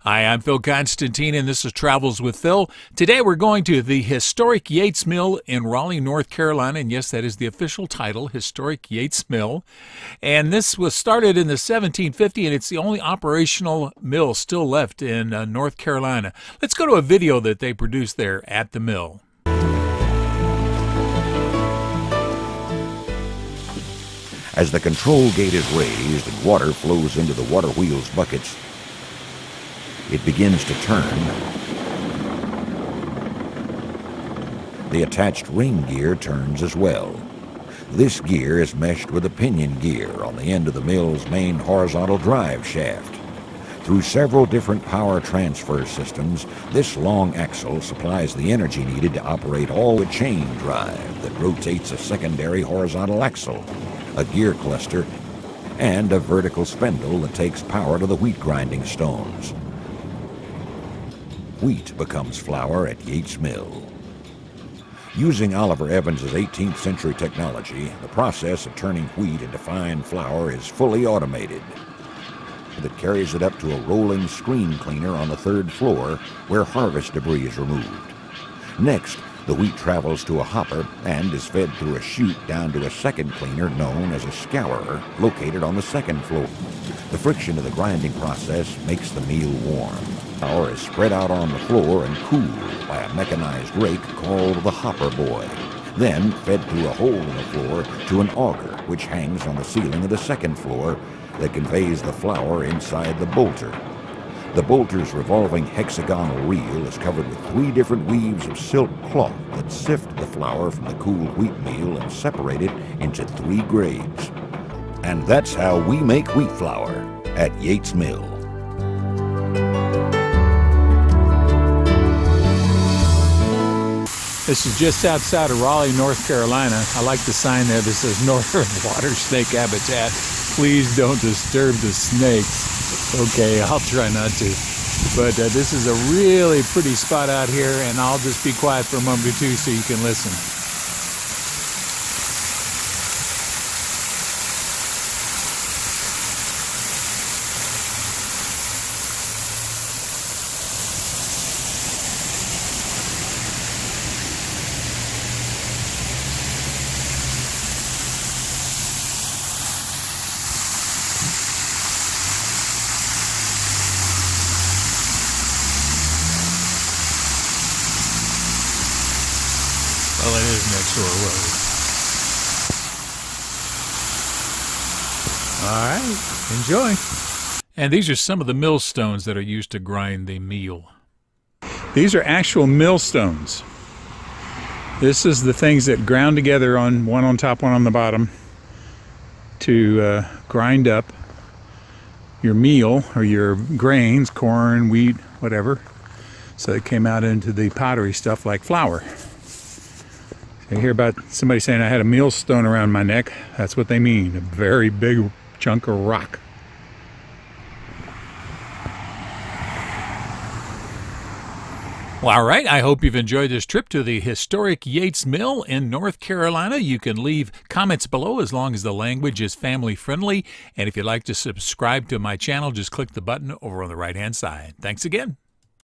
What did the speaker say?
Hi, I'm Phil Konstantin, and this is Travels with Phil. Today we're going to the historic Yates Mill in Raleigh, North Carolina. And yes, that is the official title, Historic Yates Mill. And this was started in the 1750, and it's the only operational mill still left in uh, North Carolina. Let's go to a video that they produced there at the mill. As the control gate is raised and water flows into the water wheel's buckets, it begins to turn. The attached ring gear turns as well. This gear is meshed with a pinion gear on the end of the mill's main horizontal drive shaft. Through several different power transfer systems, this long axle supplies the energy needed to operate all the chain drive that rotates a secondary horizontal axle, a gear cluster, and a vertical spindle that takes power to the wheat grinding stones wheat becomes flour at Yates Mill. Using Oliver Evans's 18th century technology, the process of turning wheat into fine flour is fully automated. That carries it up to a rolling screen cleaner on the third floor where harvest debris is removed. Next, the wheat travels to a hopper and is fed through a chute down to a second cleaner known as a scourer located on the second floor. The friction of the grinding process makes the meal warm. Flour is spread out on the floor and cooled by a mechanized rake called the hopper boy. Then fed through a hole in the floor to an auger which hangs on the ceiling of the second floor that conveys the flour inside the bolter. The bolter's revolving hexagonal reel is covered with three different weaves of silk cloth that sift the flour from the cool wheat meal and separate it into three grades. And that's how we make wheat flour at Yates Mill. This is just outside of Raleigh, North Carolina. I like the sign there that says Northern Water Snake Habitat. Please don't disturb the snakes. Okay, I'll try not to. But uh, this is a really pretty spot out here, and I'll just be quiet for a moment or two so you can listen. Well, it is next door road. All right, enjoy. And these are some of the millstones that are used to grind the meal. These are actual millstones. This is the things that ground together on one on top, one on the bottom to uh, grind up your meal or your grains, corn, wheat, whatever. So it came out into the pottery stuff like flour. I hear about somebody saying I had a millstone around my neck. That's what they mean, a very big chunk of rock. Well, all right. I hope you've enjoyed this trip to the historic Yates Mill in North Carolina. You can leave comments below as long as the language is family friendly. And if you'd like to subscribe to my channel, just click the button over on the right hand side. Thanks again.